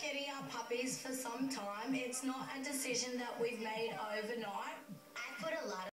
getting our puppies for some time. It's not a decision that we've made overnight.